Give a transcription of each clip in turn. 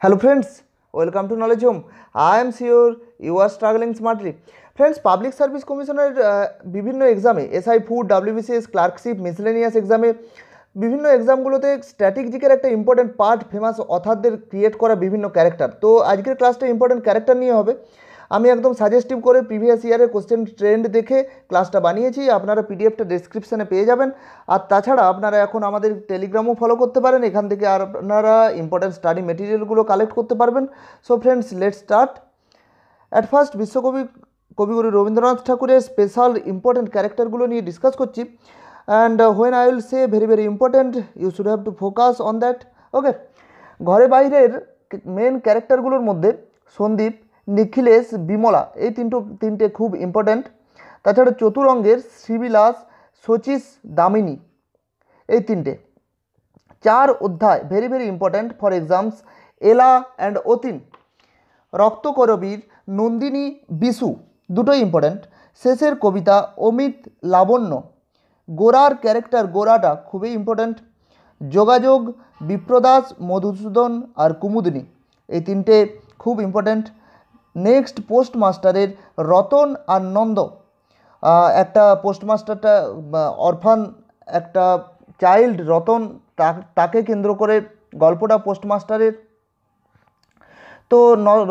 Hello friends welcome to knowledge home I am sure you are struggling smartly friends public service কমিশনের বিভিন্ন এক্সামে SI food WBCS clerkship miscellaneous এক্সামে বিভিন্ন এক্সামগুলোতে স্ট্র্যাটেজিকের একটা ইম্পর্টেন্ট পার্ট ফেমাস অথারদের ক্রিয়েট করা বিভিন্ন ক্যারেক্টার তো আজকের ক্লাসটা ইম্পর্টেন্ট ক্যারেক্টার নিয়ে হবে। আমি একদম সাজেস্টিভ করে প্রিভিয়াস ইয়ারের কোশ্চেন ট্রেন্ড দেখে ক্লাসটা বানিয়েছি, আপনারা পিডিএফটা ডিসক্রিপশানে পেয়ে যাবেন। আর তাছাড়া আপনারা এখন আমাদের টেলিগ্রামও ফলো করতে পারেন, এখান থেকে আপনারা ইম্পর্টেন্ট স্টাডি মেটেরিয়ালগুলো কালেক্ট করতে পারবেন। So friends let start at first বিশ্বকবি, কবিগুরু রবীন্দ্রনাথ ঠাকুরের স্পেশাল ইম্পর্টেন্ট ক্যারেক্টারগুলো নিয়ে ডিসকাস করছি। And when I will say very very important you should have to focus on that okay ঘরে বাইরের মেন ক্যারেক্টারগুলোর মধ্যে সন্দীপ নিখিলেশ বিমলা, এই তিনটো, তিনটে খুব ইম্পর্ট্যান্ট তাছাড়া চতুরঙ্গের শ্রীবিলাস শচীশ দামিনী, এই তিনটে। চার অধ্যায় very very important for exams Ela and Atin. রক্তকরবীর Nandini Bishu, দুটোই ইম্পর্ট্যান্ট শেষের কবিতা, অমিত লাবণ্য। গোরার ক্যারেক্টার গোরাটা খুবই ইম্পর্ট্যান্ট যোগাযোগ, বিপ্রদাস, মধুসূদন আর কুমুদিনী, এই তিনটে খুব ইম্পর্ট্যান্ট নেক্সট পোস্টমাস্টারের রতন আর নন্দ। একটা পোস্টমাস্টারটা অরফান, একটা চাইল্ড রতন তাকে কেন্দ্র করে গল্পটা পোস্টমাস্টারের। তো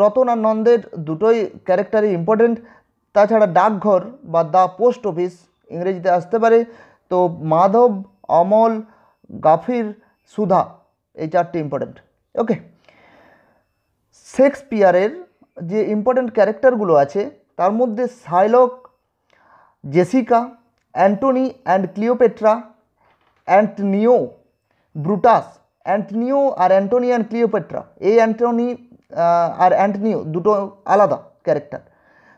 রতন আর নন্দের দুটোই ক্যারেক্টারই ইম্পর্টেন্ট তাছাড়া ডাকঘর বা দ্য পোস্ট অফিস ইংরেজিতে আসতে পারে। তো মাধব, অমল, গাফির, সুধা, এই চারটে ইম্পর্টেন্ট ওকে শেক্সপিয়ারের যে ইম্পর্টেন্ট ক্যারেক্টারগুলো আছে, তার মধ্যে Shylock Jessica, Antony and Cleopatra, Antonio, Brutus, Antonio R Antony and Cleopatra. এই অ্যান্টনি আর অ্যান্টনিও দুটো আলাদা ক্যারেক্টার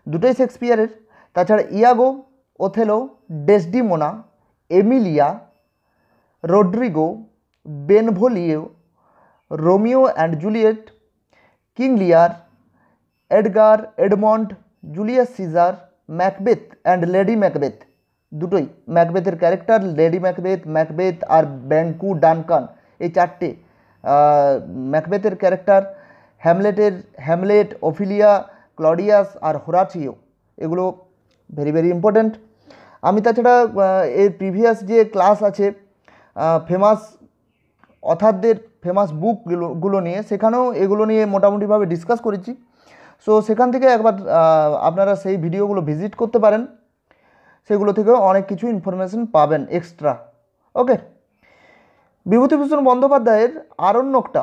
দুটোই শেক্সপিয়ারের। তাছাড়া Iago, Othello, Desdemona, Emilia, Roderigo, Benvolio, Romeo and Juliet King Lear Edgar, Edmund, Julius Caesar, Macbeth and Lady Macbeth. দুটোই ম্যাকবেথের character, Lady Macbeth Macbeth আর ব্যাঙ্কু ডানকান। এই চারটে ম্যাকবেথের ক্যারেক্টার, হ্যামলেটের, হ্যামলেট ওফিলিয়া ক্লডিয়াস আর হোরাচিও। এগুলো ভেরি ভেরি ইম্পর্ট্যান্ট আমি তাছাড়া এর প্রিভিয়াস যে ক্লাস আছে ফেমাস অথারদের ফেমাস বুকগুলো গুলো নিয়ে, সেখানেও এগুলো নিয়ে মোটামুটিভাবে ডিসকাস করেছি। সো সেখান থেকে একবার আপনারা সেই ভিডিওগুলো ভিজিট করতে পারেন। সেগুলো থেকেও অনেক কিছু ইনফরমেশন পাবেন এক্সট্রা ওকে বিভূতিভূষণ বন্দ্যোপাধ্যায়ের আরণ্যকটা।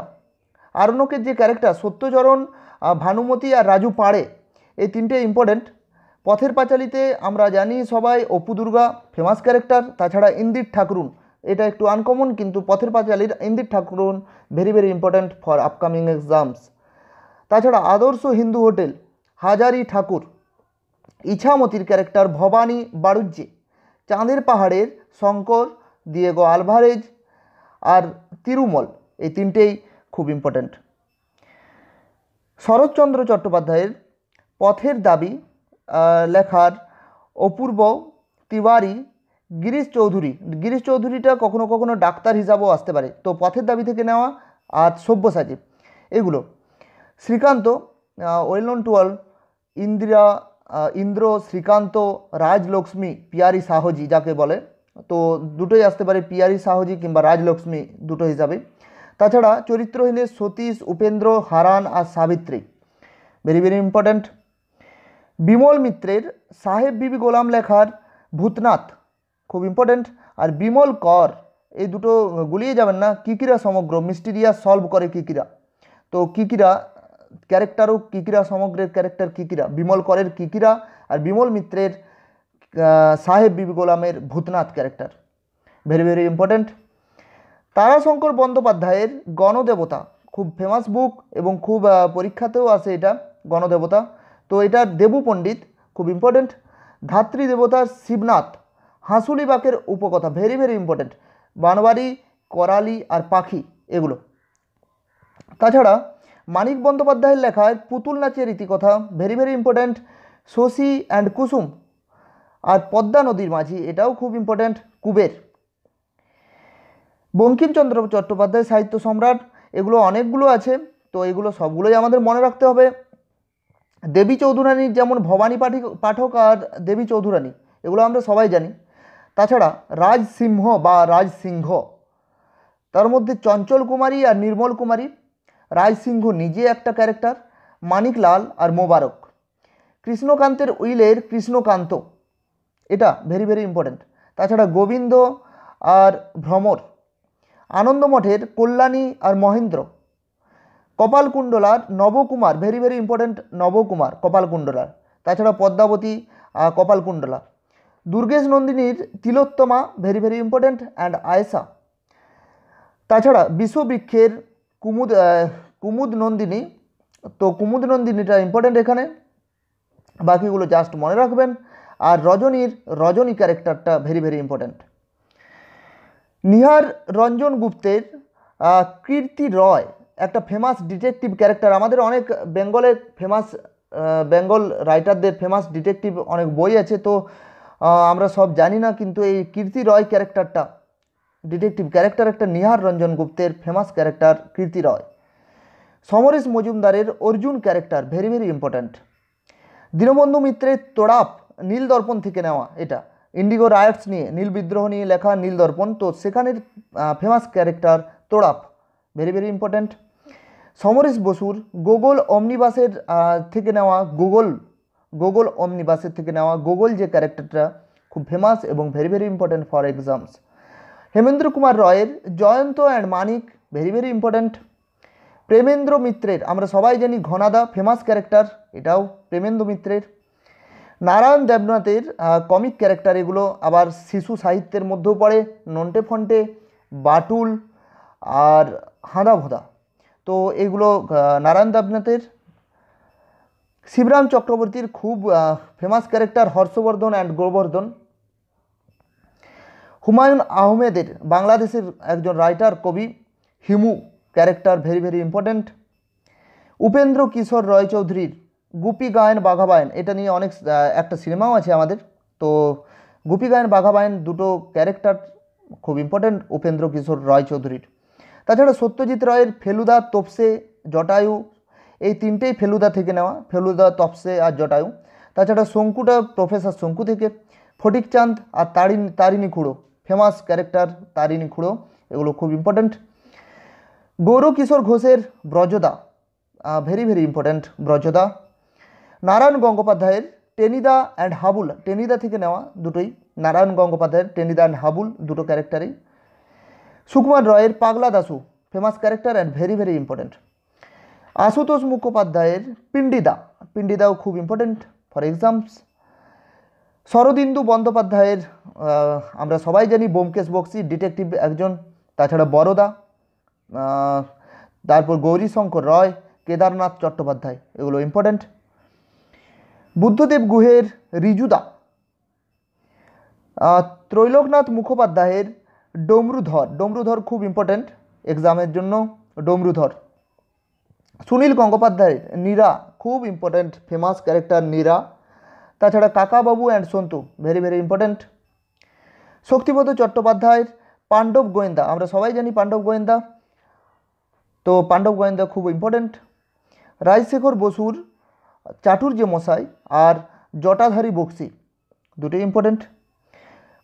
আরণ্যকের যে ক্যারেক্টার সত্যচরণ ভানুমতি আর রাজু পাড়ে, এই তিনটে ইম্পর্টেন্ট পথের পাঁচালিতে আমরা জানি সবাই অপু দুর্গা ফেমাস ক্যারেক্টার তাছাড়া ইন্দির ঠাকুরুন। এটা একটু আনকমন কিন্তু পথের পাঁচালির Indir Thakrun very very important for upcoming exams তাছাড়া আদর্শ হিন্দু হোটেল হাজারি ঠাকুর, ইছামতির ক্যারেক্টার ভবানী বাড়ুজ্জে চাঁদের পাহাড়ের শঙ্কর দিয়েগো আলভারেজ আর তিরুমল, এই তিনটেই খুব ইম্পর্ট্যান্ট শরৎচন্দ্র চট্টোপাধ্যায়ের পথের দাবি লেখার অপূর্ব তিওয়ারি গিরিশ চৌধুরী। গিরিশ চৌধুরীটা কখনো কখনো ডাক্তার হিসাবেও আসতে পারে। তো পথের দাবি থেকে নেওয়া আর সব্যসাচী, এগুলো। Srikanta well known to all Indira Indra, Srikanta, Rajlakshmi, Piyari Shahji যাকে বলে। তো দুটোই আসতে পারে পিয়ারি সাহজি কিংবা রাজলক্ষ্মী দুটো হিসাবে। তাছাড়া চরিত্রহীনের সতীশ, উপেন্দ্র, হারান আর Sabitri. Very very important Bimal মিত্রের সাহেব বিবি গোলাম লেখার ভূতনাথ, খুব ইম্পর্ট্যান্ট আর বিমল কর, এই দুটো গুলিয়ে যাবেন না, কিকিরা সমগ্র মিস্টিরিয়া সলভ করে কিকিরা। তো কিকিরা ক্যারেক্টারও কিকিরা, সমগ্রের ক্যারেক্টার কিকিরা, বিমল করের কিকিরা আর বিমল মিত্রের সাহেব বিবি গোলামের Bhutnath character. Very very important Tarashankar বন্দ্যোপাধ্যায়ের গণদেবতা, খুব ফেমাস বুক এবং খুব পরীক্ষাতেও আসে এটা, গণদেবতা। তো এটা দেবু পণ্ডিত, খুব ইম্পর্ট্যান্ট ধাত্রী দেবতার শিবনাথ, হাঁসুলি বাকের উপকথা very very important Banwari, Karali আর পাখি, এগুলো। তাছাড়া মানিক বন্দ্যোপাধ্যায়ের লেখায় পুতুল নাচের রীতিকথা very very important Shashi and Kusum আর পদ্মা নদীর মাঝি, এটাও খুব ইম্পর্ট্যান্ট কুবের। বঙ্কিমচন্দ্র চট্টোপাধ্যায় সাহিত্য সম্রাট, এগুলো অনেকগুলো আছে, তো এগুলো সবগুলোই আমাদের মনে রাখতে হবে। দেবী চৌধুরানীর যেমন ভবানী পাঠক পাঠক আর দেবী চৌধুরানী, এগুলো আমরা সবাই জানি। তাছাড়া রাজ সিংহ বা রাজ সিংহ তার মধ্যে চঞ্চল কুমারী আর নির্মল কুমারী রাজ সিংহ নিজে একটা ক্যারেক্টার মানিকলাল আর মোবারক। কৃষ্ণকান্তের উইলের কৃষ্ণকান্ত। এটা ভেরি ভেরি ইম্পর্ট্যান্ট তাছাড়া গোবিন্দ আর ভ্রমর। আনন্দমঠের কল্যাণী আর Mahendra. কপালকুণ্ডলার Nabakumar very very important Nabakumar, কপালকুণ্ডলার। তাছাড়া পদ্মাবতী কপালকুণ্ডলা। দুর্গেশ নন্দিনীর Tilottama very very important and Ayesha তাছাড়া বিশ্ববৃক্ষের কুমুদ কুমুদ নন্দিনী। তো কুমুদ নন্দিনীটা ইম্পর্ট্যান্ট এখানে। বাকিগুলো জাস্ট মনে রাখবেন। আর রজনীর, রজনী ক্যারেক্টারটা very very important Nihar Ranjan গুপ্তের কীর্তি রয়, একটা ফেমাস ডিটেকটিভ ক্যারেক্টার আমাদের অনেক বেঙ্গলের ফেমাস বেঙ্গল রাইটারদের ফেমাস ডিটেকটিভ অনেক বই আছে। তো আমরা সব জানি না, কিন্তু এই কীর্তি রয় ক্যারেক্টারটা ডিটেকটিভ ক্যারেক্টার একটা নিহার রঞ্জন গুপ্তের ফেমাস ক্যারেক্টার কীর্তি রয়। সমরেশ মজুমদারের Arjun character very very important Dinabandhu মিত্রের তোড়াপ নীল দর্পণ থেকে নেওয়া এটা। ইন্ডিগো রায়টস নিয়ে, নীল বিদ্রোহ নিয়ে লেখা নীল দর্পণ, তো সেখানের famous character Torap very very important Samaresh বসুর গোগল অমনিবাসের থেকে নেওয়া গুগল, গোগল অমনিবাসের থেকে নেওয়া গুগল যে ক্যারেক্টারটা খুব ফেমাস এবং very very important for exams Hemendra Kumar রয়ের Jayanta and Manik very very important Premendra মিত্রের, আমরা সবাই জানি ঘনাদা ফেমাস ক্যারেক্টার এটাও প্রেমেন্দ্র মিত্রের। নারায়ণ দেবনাথের কমিক ক্যারেক্টার এগুলো আবার শিশু সাহিত্যের মধ্যেও পড়ে, নন্টে ফন্টে, বাটুল আর হাঁদা ভোদা। তো এগুলো নারায়ণ দেবনাথের। শিবরাম চক্রবর্তীর খুব famous character Harshabardhan and Gobardhan. Humayun আহমেদের বাংলাদেশের একজন রাইটার কবি, Himu character very very important Upendra Kishore রয়চৌধুরীর Goopy Gyne Bagha Byne এটা নিয়ে অনেক একটা সিনেমাও আছে আমাদের। তো গুপি গায়ন বাঘাবায়ন দুটো ক্যারেক্টার খুব ইম্পর্ট্যান্ট উপেন্দ্র কিশোর রয়চৌধুরীর। তাছাড়া সত্যজিৎ রায়ের ফেলুদা, তপসে, জটায়ু, এই তিনটেই ফেলুদা থেকে নেওয়া, ফেলুদা, তপসে আর জটায়ু। তাছাড়া শঙ্কুটা প্রফেসর শঙ্কু থেকে, ফটিকচাঁদ আর তারিণী তারিণী খুড়ো। ফেমাস ক্যারেক্টার তারিণী খুঁড়ো এগুলো খুব ইম্পর্ট্যান্ট গৌরকিশোর ঘোষের Brajada very very important Brajada. Narayan গঙ্গোপাধ্যায়ের টেনিদা অ্যান্ড হাবুল টেনিদা থেকে নেওয়া দুটোই। নারায়ণ গঙ্গোপাধ্যায়ের টেনিদা অ্যান্ড হাবুল দুটো ক্যারেক্টারই সুকুমার রয়ের Pagla Dasu famous character and very very important Ashutosh মুখোপাধ্যায়ের পিণ্ডিদা পিণ্ডিদাও খুব ইম্পর্ট্যান্ট ফর এক্সামস শরদিন্দু বন্দ্যোপাধ্যায়ের আমরা সবাই জানি বোমকেশ বক্সি ডিটেকটিভ একজন, তাছাড়া বরদা তারপর গৌরীশঙ্কর রয়, কেদারনাথ চট্টোপাধ্যায়, এগুলো ইম্পর্ট্যান্ট বুদ্ধদেব গুহের রিজুদা ত্রৈলোকনাথ মুখোপাধ্যায়ের ডমরুধর ডমরুধর খুব ইম্পর্ট্যান্ট এক্সামের জন্য, ডমরুধর। সুনীল গঙ্গোপাধ্যায়ের নীরা, খুব ইম্পর্ট্যান্ট ফেমাস ক্যারেক্টার নীরা। তাছাড়া Kakababu and Santu very very important Shaktipada চট্টোপাধ্যায়ের পাণ্ডব গোয়েন্দা, আমরা সবাই জানি পাণ্ডব গোয়েন্দা। তো পাণ্ডব গোয়েন্দা খুব ইম্পর্ট্যান্ট রাজশেখর বসুর, চাটুর্য মশাই আর জটাধারী বক্সি, দুটোই important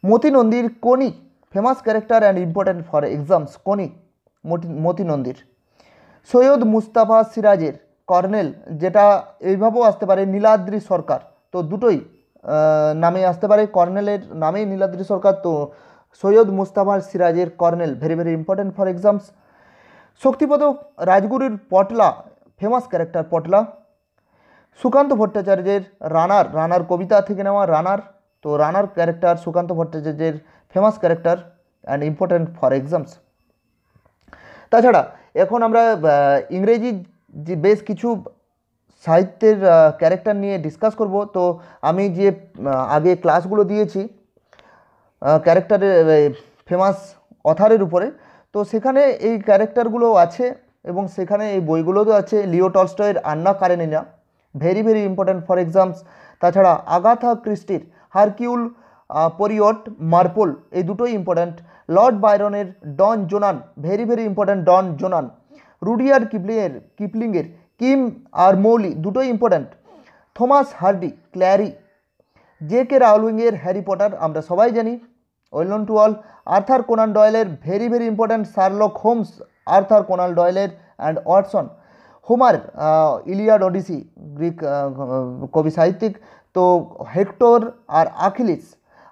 Moti নন্দীর Koni famous character and important for exams Koni Moti নন্দীর Syed Mustafa সিরাজের কর্নেল, যেটা এইভাবেও আসতে পারে, নীলাদ্রি সরকার। দুটোই নামে আসতে পারে। কর্নেলের নামেই নীলাদ্রি সরকার, তো সৈয়দ মুস্তাফা সিরাজের colonel. Very very important for exams Shaktipada রাজগুরুর Potla famous character Patla. Sukanta ভট্টাচার্যের রানার রানার কবিতা থেকে নেওয়া রানার। তো রানার ক্যারেক্টার সুকান্ত ভট্টাচার্যের famous character and important for exams তাছাড়া, এখন আমরা ইংরেজি যে বেশ কিছু সাহিত্যের ক্যারেক্টার নিয়ে ডিসকাস করব। তো আমি যে আগে ক্লাসগুলো দিয়েছি ক্যারেক্টারের ফেমাস অথারের উপরে, তো সেখানে এই ক্যারেক্টারগুলো আছে এবং সেখানে এই বইগুলোও আছে, Leo টলস্টয়ের Anna Karenina very very important for exams তাছাড়া আগাথা ক্রিস্টির, হারকিউল পরিয়ট, মার্পোল, এই দুটোই important Lord বাইরনের, Don Juan very very important Don Juan. Rudyard কিপলিংয়ের কিপলিংয়ের কিম আর মৌলি দুটোই ইম্পর্ট্যান্ট থমাস হার্ডি, ক্ল্যারি, জে কে রাউলিংয়ের হ্যারি পটার আমরা সবাই জানি। Well none to all. Arthur Conan ডয়েলের very very important Sherlock Holmes, Arthur Conan ডয়েলের and Watson. Homer Iliad Odyssey, Greek কবি সাহিত্যিক। তো হেক্টর আর আখিলিস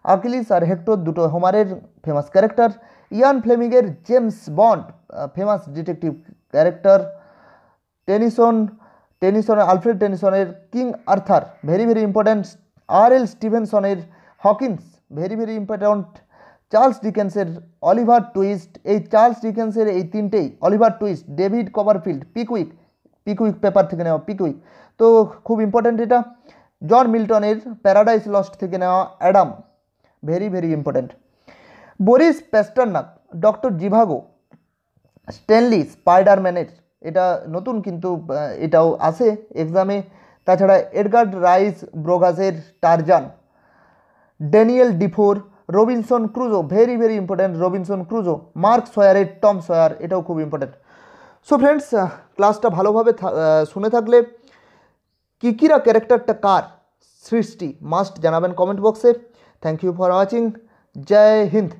আকিলিস আর হেক্টর দুটো হোমারের famous character Ian ফ্লেমিংয়ের James Bond famous detective character Tennyson Tennyson, Alfred টেনিসনের King Arthur very very important R L স্টিভেনসনের Hawkins very very important Charles ডিকেন্সের Oliver Twist, এই Charles ডিকেন্সের এই তিনটেই, Oliver Twist, David Copperfield Pickwick Pickwick paper থেকে নেওয়া পিকুইক তো খুব important এটা। জন মিল্টনের paradise Lost থেকে নেওয়া, Adam very very important Boris Pasternak, Doctor Zhivago, Stanley, স্পাইডারম্যানের এটা নতুন কিন্তু এটাও আসে এক্সামে তাছাড়া এডগার্ড রাইস ব্রোগাসের Tarzan, Daniel ডিফোর, Robinson Crusoe, very very important Robinson Crusoe, Mark সয়ারের Tom Sawyer, এটাও খুব ইম্পর্ট্যান্ট সো ফ্রেন্ডস ক্লাসটা ভালোভাবে শুনে থাকলে কিকিরা ক্যারেক্টারটা কার? সৃষ্টি। মাস্ট জানাবেন কমেন্ট বক্সে thank you for watching Jai Hind.